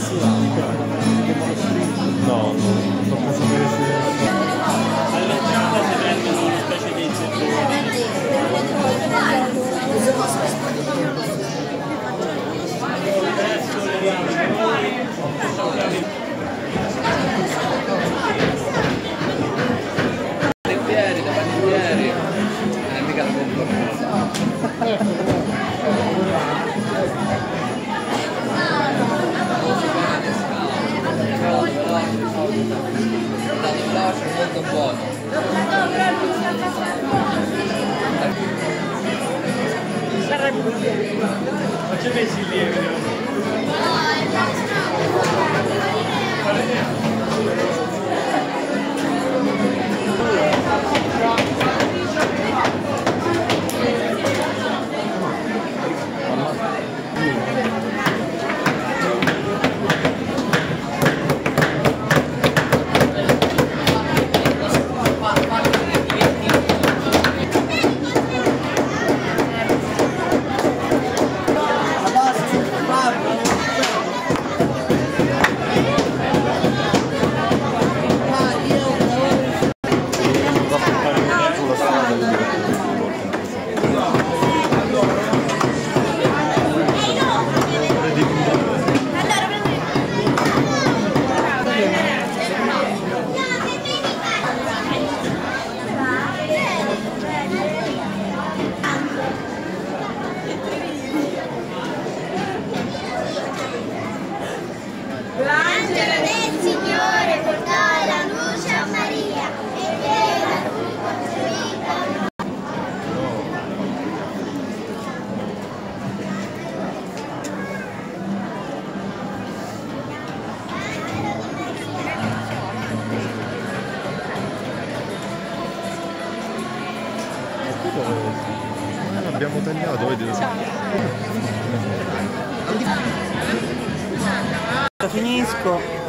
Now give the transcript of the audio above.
sua. è molto buono. Sarebbe Facciamo il lieve. Eh, L'abbiamo tagliato, vedi? Finisco.